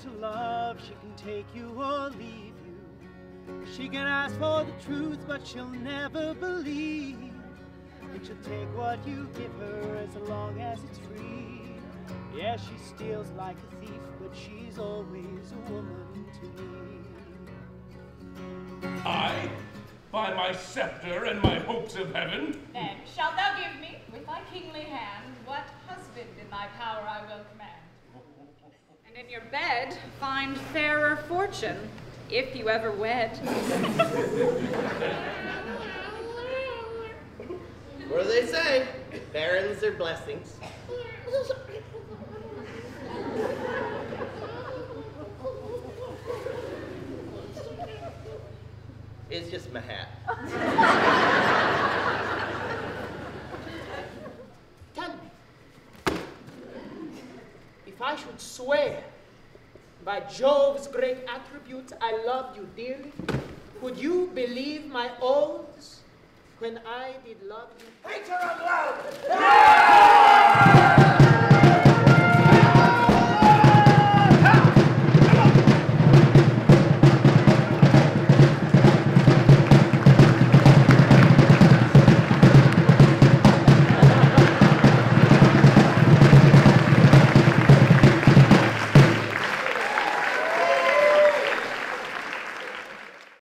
to love, she can take you or leave you. She can ask for the truth, but she'll never believe. And she'll take what you give her as long as it's free. Yeah, she steals like a thief, but she's always a woman to me. I, by my scepter and my hopes of heaven. Then shalt thou give me, with thy kingly hand, what husband in thy power I will command. And in your bed find fairer fortune, if you ever wed. What do they say? Barons are blessings. It's just my hat. Tell me, if I should swear by Jove's great attributes I loved you dearly, would you believe my oaths when I did love you? Hater of love!